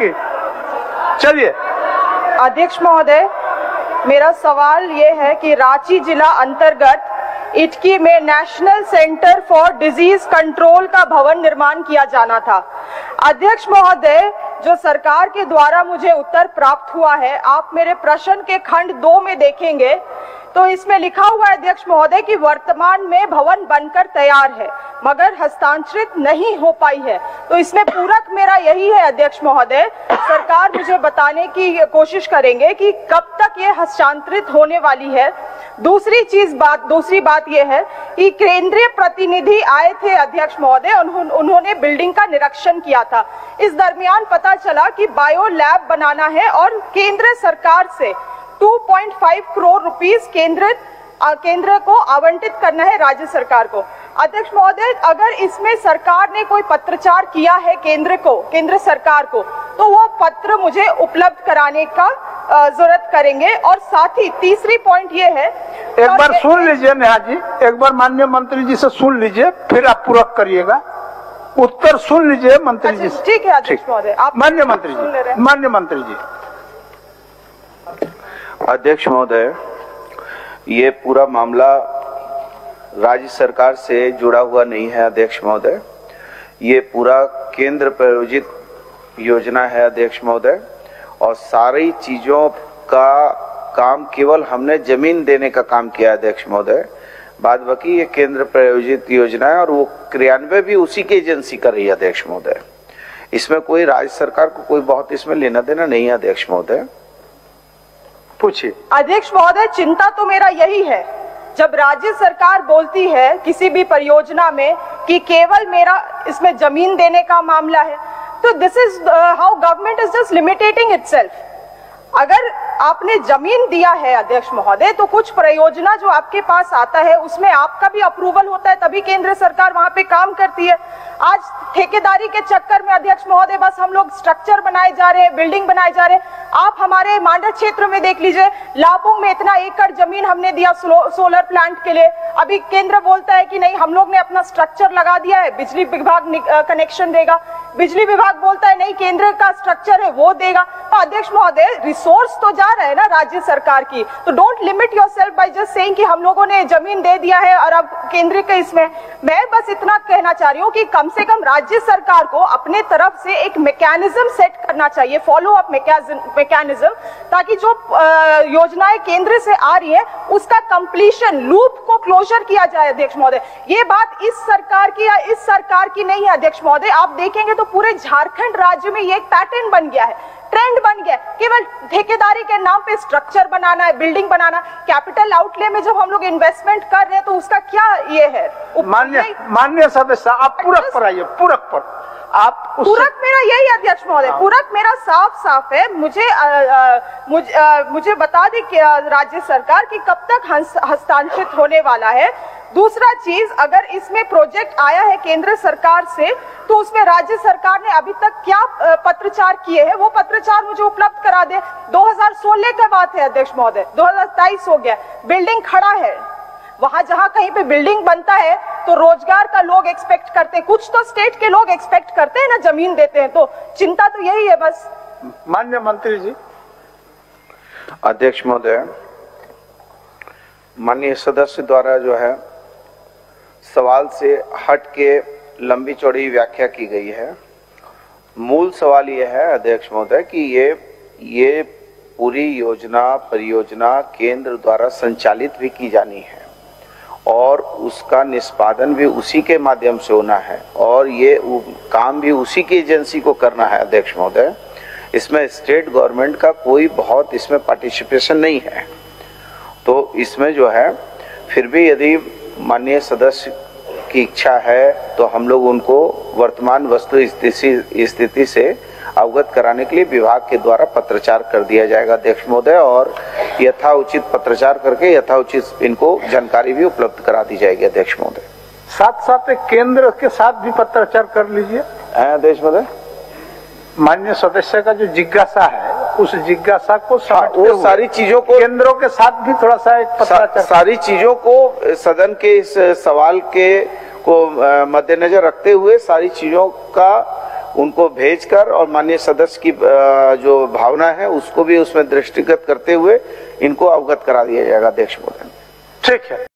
की। चलिए। अध्यक्ष महोदय मेरा सवाल ये है कि रांची जिला अंतर्गत इटकी में national centre for disease control का भवन निर्माण किया जाना था। अध्यक्ष महोदय जो सरकार के द्वारा मुझे उत्तर प्राप्त हुआ है आप मेरे प्रश्न के खंड दो में देखेंगे। तो इसमें लिखा हुआ है अध्यक्ष महोदय कि वर्तमान में भवन बनकर तैयार है मगर हस्तांतरित नहीं हो पाई है। तो इसमें पूरक मेरा यही है अध्यक्ष महोदय। सरकार मुझे बताने की कोशिश करेंगे कि कब तक ये हस्तांतरित होने वाली है। दूसरी चीज़ बात दूसरी बात यह है कि केंद्रीय प्रतिनिधि आए थे अध्यक्ष महोदय उन्हों, उन्होंने बिल्डिंग का निरीक्षण किया था। इस दरमियान पता चला कि बायो लैब बनाना है और केंद्र सरकार से 2.5 करोड़ रुपीस केंद्रित केंद्र को आवंटित करना है राज्य सरकार को। अध्यक्ष महोदय अगर इसमें सरकार ने कोई पत्रचार किया है केंद्र को केंद्र सरकार को तो वो पत्र मुझे उपलब्ध कराने का ज़रूरत करेंगे। और साथ ही तीसरी पॉइंट ये है एक बार सुन लीजिए नेहा जी एक बार माननीय मंत्री जी से सुन लीजिए फिर आप पूरक करिएगा। उत्तर सुन लीजिए मंत्री जी अच्छा, ठीक है अध्यक्ष महोदय आप मान्य मंत्री जी मान्य मंत्री जी। अध्यक्ष महोदय, ये पूरा मामला राज्य सरकार से जुड़ा हुआ नहीं है, अध्यक्ष महोदय। ये पूरा केंद्र प्रायोजित योजना है, अध्यक्ष महोदय, और सारी चीज़ों का काम केवल हमने ज़मीन देने का काम किया अध्यक्ष महोदय। बाद बाकी ये केंद्र प्रायोजित योजना है, और वो क्रियान्वय भी उसी की एजेंसी कर रही है, अध्यक्ष महोदय। इसमें कोई राज्य सरकार को कोई बहुत इसमें लेना देना नहीं है, अध्यक्ष महोदय। पूछिए। अध्यक्ष महोदय, चिंता तो मेरा यही है। जब राज्य सरकार बोलती है किसी भी परियोजना में कि केवल मेरा इसमें ज़मीन देने का मामला है तो this is how government is just limiting itself अगर आपने ज़मीन दिया है अध्यक्ष महोदय तो कुछ परियोजना जो आपके पास आता है, उसमें आपका भी अप्रूवल होता है, तभी केंद्र सरकार वहाँ पे काम करती है। आज ठेकेदारी के चक्कर में अध्यक्ष महोदय, बस हम लोग स्ट्रक्चर बनाए जा रहे हैं बिल्डिंग बनाए जा रहे हैं। आप हमारे मांडा क्षेत्र में देख लीजिए लापोंग में इतना एकड़ ज़मीन हमने दिया सोलर प्लांट के लिए। अभी केंद्र बोलता है कि नहीं, हम लोग ने अपना स्ट्रक्चर लगा दिया है, बिजली विभाग कनेक्शन देगा। बिजली विभाग बोलता है, नहीं, केंद्र का स्ट्रक्चर है, वो देगा। तो अध्यक्ष महोदय रिसोर्स तो जा रहा है ना राज्य सरकार की। तो don't limit yourself by just saying कि हम लोगों ने ज़मीन दे दिया है और अब केंद्र के इसमें। मैं बस इतना कहना चाह रही हूँ कि कम से कम राज्य सरकार को अपने तरफ़ से एक मैकेनिज्म सेट करना चाहिए फॉलो अप मैकेनिज्म ताकि जो योजनाएँ केंद्र से आ रही है, उसका कंप्लीशन लूप को क्लोजर किया जाए अध्यक्ष महोदय। ये बात इस सरकार की या इस सरकार की नहीं है अध्यक्ष महोदय। आप देखेंगे तो पूरे झारखंड राज्य में ये एक पैटर्न बन गया है। ट्रेंड बन गया केवल ठेकेदारी के नाम पे स्ट्रक्चर बनाना है बिल्डिंग बनाना कैपिटल आउटले में जब हम लोग इन्वेस्टमेंट कर रहे हैं तो उसका क्या ये है? मान्य मान्य सदस्य आप पूरक पर आइए पूरक पर। आप पूरक मेरा यही अध्यक्ष महोदय पूरक मेरा साफ़ साफ़ है। मुझे अ, अ, मुझ, अ, मुझे बता दे कि राज्य सरकार कि कब तक हंस- हस्तांतरित होने वाला है? दूसरा चीज़, अगर इसमें प्रोजेक्ट आया है केंद्र सरकार से तो उसमें राज्य सरकार ने अभी तक क्या पत्रचार किए हैं? वो पत्रचार मुझे उपलब्ध करा दे। 2016 का बात है अध्यक्ष महोदय। 2023 हो गया। बिल्डिंग खड़ा है। वहाँ जहाँ कहीं पे बिल्डिंग बनता है तो रोज़गार का लोग एक्सपेक्ट करते हैं। कुछ तो स्टेट के लोग एक्सपेक्ट करते हैं ना, ज़मीन देते हैं। तो चिंता तो यही है बस। मान्य मंत्री जी। अध्यक्ष महोदय, माननीय सदस्य द्वारा जो है सवाल से हट के लंबी चौड़ी व्याख्या की गई है। मूल सवाल यह है, अध्यक्ष महोदय, कि ये ये पूरी योजना, परियोजना केंद्र द्वारा संचालित भी की जानी है और उसका निष्पादन भी उसी के माध्यम से होना है और ये काम भी उसी की एजेंसी को करना है, अध्यक्ष महोदय। इसमें स्टेट गवर्नमेंट का कोई बहुत इसमें पार्टिसिपेशन नहीं है। तो इसमें जो है, फिर भी यदि माननीय सदस्य की इच्छा है तो हम लोग उनको वर्तमान वस्तु स्थिति स्थिति से अवगत कराने के लिए विभाग के द्वारा पत्रचार कर दिया जाएगा अध्यक्ष महोदय और यथा उचित पत्रचार करके यथा उचित इनको जानकारी भी उपलब्ध करा दी जाएगी अध्यक्ष महोदय। साथ साथ एक केंद्र के साथ भी पत्राचार कर लीजिए। हैं, अध्यक्ष महोदय? मान्य सदस्य का जो जिज्ञासा है उस जिज्ञासा को हाँ, वो सारी चीज़ों को केंद्रों के साथ भी थोड़ा सा एक सा, सारी चीज़ों को सदन के इस सवाल के को मद्देनजर रखते हुए सारी चीज़ों का उनको भेजकर और माननीय सदस्य की जो भावना है उसको भी उसमें दृष्टिगत करते हुए इनको अवगत करा दिया जाएगा अध्यक्ष महोदय। ठीक है।